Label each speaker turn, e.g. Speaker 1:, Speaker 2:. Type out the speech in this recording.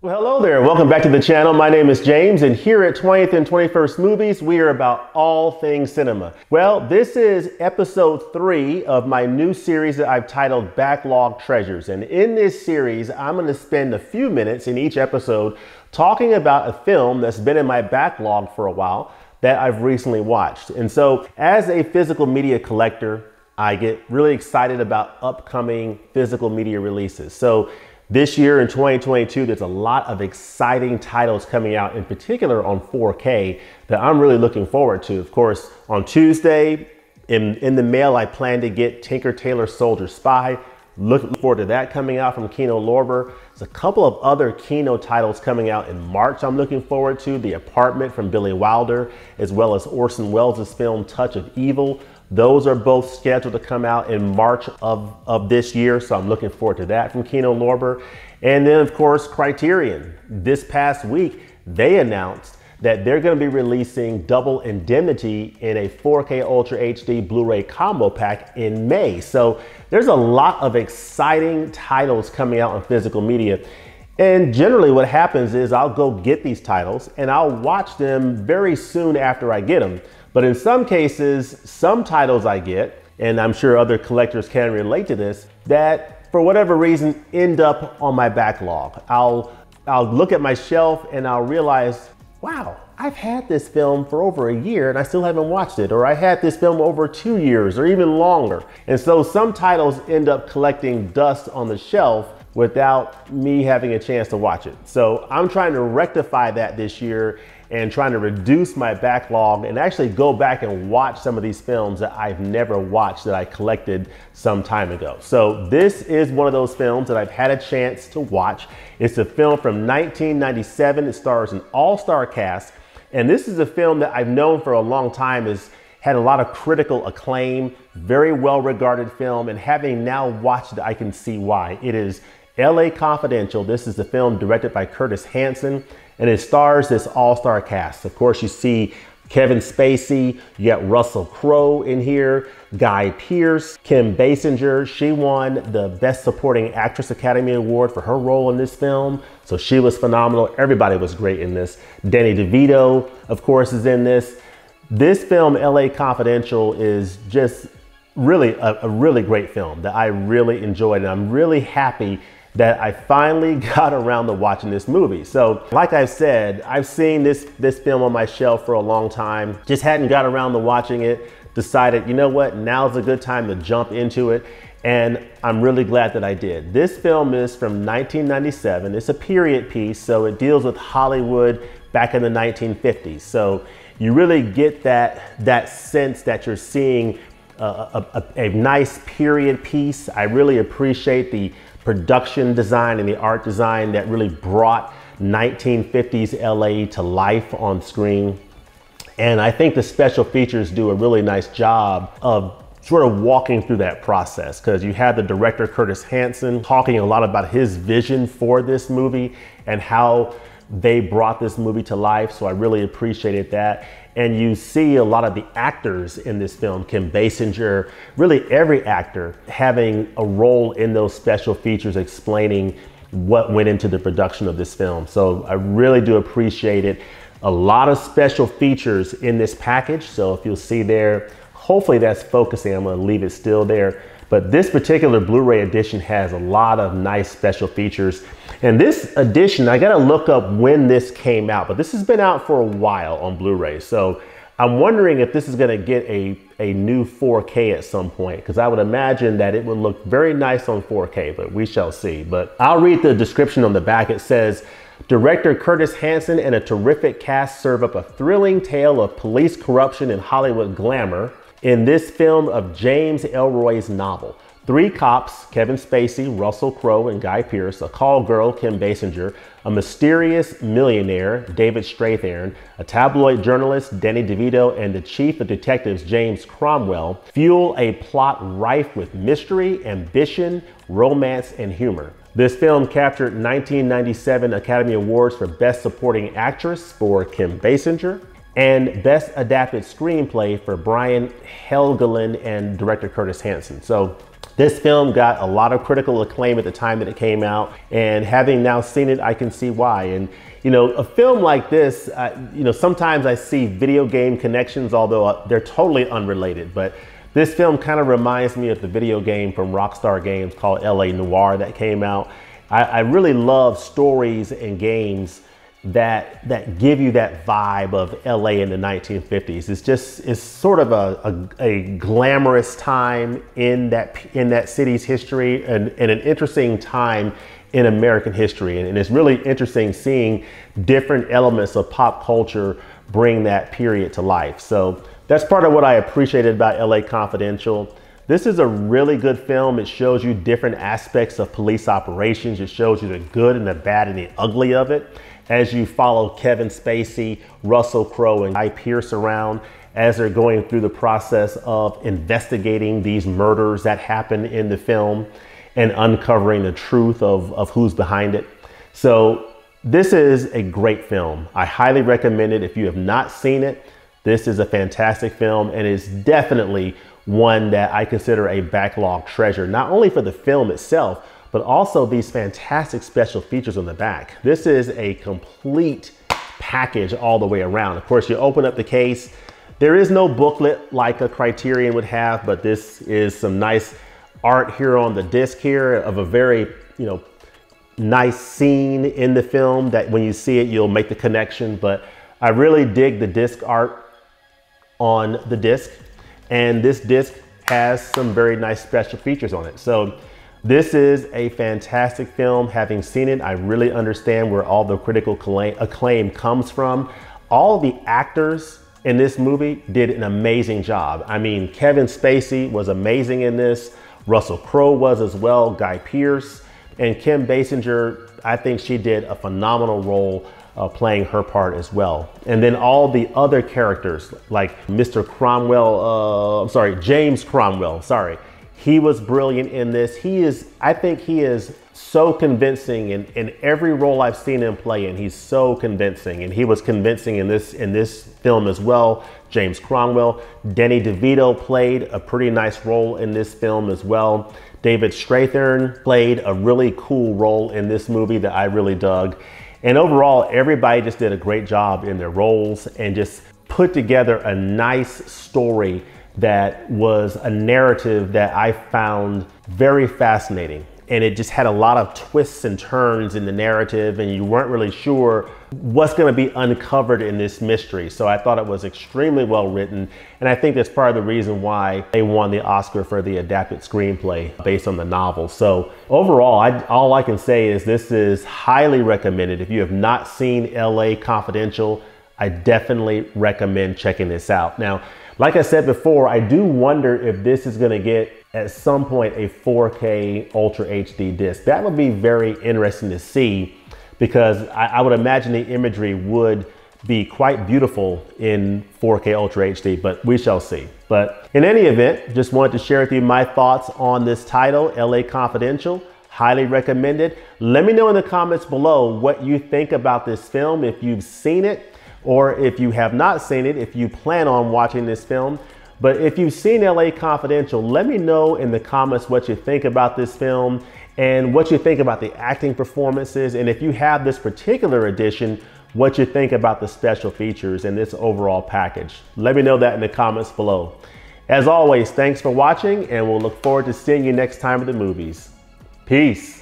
Speaker 1: Well, hello there. Welcome back to the channel. My name is James, and here at 20th and 21st Movies, we are about all things cinema. Well, this is episode three of my new series that I've titled Backlog Treasures. And in this series, I'm going to spend a few minutes in each episode talking about a film that's been in my backlog for a while that I've recently watched. And so, as a physical media collector, I get really excited about upcoming physical media releases. So, this year in 2022, there's a lot of exciting titles coming out, in particular on 4K, that I'm really looking forward to. Of course, on Tuesday, in, in the mail, I plan to get Tinker Tailor Soldier Spy. Looking forward to that coming out from Kino Lorber. There's a couple of other Kino titles coming out in March I'm looking forward to. The Apartment from Billy Wilder, as well as Orson Welles' film Touch of Evil. Those are both scheduled to come out in March of, of this year, so I'm looking forward to that from Kino Lorber. And then, of course, Criterion. This past week, they announced that they're going to be releasing Double Indemnity in a 4K Ultra HD Blu-ray combo pack in May. So there's a lot of exciting titles coming out on physical media. And generally what happens is I'll go get these titles and I'll watch them very soon after I get them. But in some cases, some titles I get, and I'm sure other collectors can relate to this, that for whatever reason end up on my backlog. I'll, I'll look at my shelf and I'll realize, wow, I've had this film for over a year and I still haven't watched it, or I had this film over two years or even longer. And so some titles end up collecting dust on the shelf without me having a chance to watch it. So I'm trying to rectify that this year and trying to reduce my backlog and actually go back and watch some of these films that I've never watched that I collected some time ago. So this is one of those films that I've had a chance to watch. It's a film from 1997. It stars an all-star cast. And this is a film that I've known for a long time is had a lot of critical acclaim, very well regarded film, and having now watched it, I can see why. It is LA Confidential. This is the film directed by Curtis Hanson and it stars this all-star cast. Of course, you see Kevin Spacey, you got Russell Crowe in here, Guy Pearce, Kim Basinger. She won the Best Supporting Actress Academy Award for her role in this film. So she was phenomenal. Everybody was great in this. Danny DeVito, of course, is in this. This film, LA Confidential, is just really a, a really great film that I really enjoyed. And I'm really happy that I finally got around to watching this movie. So like I've said, I've seen this, this film on my shelf for a long time, just hadn't got around to watching it, decided, you know what, now's a good time to jump into it. And I'm really glad that I did. This film is from 1997. It's a period piece, so it deals with Hollywood back in the 1950s. So you really get that, that sense that you're seeing a, a, a, nice period piece. I really appreciate the production design and the art design that really brought 1950s LA to life on screen. And I think the special features do a really nice job of sort of walking through that process because you have the director Curtis Hanson talking a lot about his vision for this movie and how they brought this movie to life. So I really appreciated that. And you see a lot of the actors in this film, Kim Basinger, really every actor having a role in those special features explaining what went into the production of this film. So I really do appreciate it. A lot of special features in this package. So if you'll see there, hopefully that's focusing. I'm gonna leave it still there. But this particular Blu-ray edition has a lot of nice special features. And this edition, I gotta look up when this came out, but this has been out for a while on Blu-ray. So I'm wondering if this is gonna get a, a new 4K at some point, because I would imagine that it would look very nice on 4K, but we shall see. But I'll read the description on the back. It says, Director Curtis Hanson and a terrific cast serve up a thrilling tale of police corruption and Hollywood glamour in this film of James Ellroy's novel. Three cops, Kevin Spacey, Russell Crowe, and Guy Pearce, a call girl, Kim Basinger, a mysterious millionaire, David Strathairn, a tabloid journalist, Danny DeVito, and the chief of detectives, James Cromwell, fuel a plot rife with mystery, ambition, romance, and humor. This film captured 1997 Academy Awards for Best Supporting Actress for Kim Basinger, and Best Adapted Screenplay for Brian Helgeland and director Curtis Hanson. So This film got a lot of critical acclaim at the time that it came out, and having now seen it, I can see why. And you know, a film like this, you know, sometimes I see video game connections, although uh, they're totally unrelated. But this film kind of reminds me of the video game from Rockstar Games called LA Noire that came out. I, I really love stories and games that that give you that vibe of LA in the 1950s. It's just it's sort of a, a, a glamorous time in that in that city's history and, and an interesting time in American history. And, and it's really interesting seeing different elements of pop culture bring that period to life. So that's part of what I appreciated about LA Confidential. This is a really good film. It shows you different aspects of police operations. It shows you the good and the bad and the ugly of it as you follow Kevin Spacey, Russell Crowe, and Guy Pearce around as they're going through the process of investigating these murders that happen in the film and uncovering the truth of, of who's behind it. So this is a great film. I highly recommend it. If you have not seen it, this is a fantastic film and is definitely one that I consider a backlog treasure, not only for the film itself, but also these fantastic special features on the back. This is a complete package all the way around. Of course, you open up the case. There is no booklet like a Criterion would have, but this is some nice art here on the disc here of a very, you know, nice scene in the film that when you see it, you'll make the connection. But I really dig the disc art on the disc. And this disc has some very nice special features on it. So this is a fantastic film. Having seen it, I really understand where all the critical acclaim comes from. All the actors in this movie did an amazing job. I mean, Kevin Spacey was amazing in this. Russell Crowe was as well, Guy Pearce, and Kim Basinger, I think she did a phenomenal role uh, playing her part as well. And then all the other characters, like Mr. Cromwell, uh, I'm sorry, James Cromwell, sorry. He was brilliant in this. He is, I think he is so convincing in, in every role I've seen him play in. He's so convincing. And he was convincing in this, in this film as well. James Cromwell. Danny DeVito played a pretty nice role in this film as well. David Strathairn played a really cool role in this movie that I really dug. And overall, everybody just did a great job in their roles and just put together a nice story that was a narrative that I found very fascinating. And it just had a lot of twists and turns in the narrative, and you weren't really sure what's going to be uncovered in this mystery. So I thought it was extremely well written, and I think that's part of the reason why they won the Oscar for the adapted screenplay based on the novel. So overall, I, all I can say is this is highly recommended. If you have not seen LA Confidential, I definitely recommend checking this out. Now, like I said before, I do wonder if this is gonna get at some point a 4K Ultra HD disc. That would be very interesting to see because I, I would imagine the imagery would be quite beautiful in 4K Ultra HD, but we shall see. But in any event, just wanted to share with you my thoughts on this title, LA Confidential. Highly recommended. Let me know in the comments below what you think about this film, if you've seen it, or if you have not seen it, if you plan on watching this film. But if you've seen LA Confidential, let me know in the comments what you think about this film and what you think about the acting performances. And if you have this particular edition, what you think about the special features and this overall package. Let me know that in the comments below. As always, thanks for watching and we'll look forward to seeing you next time at the movies. Peace.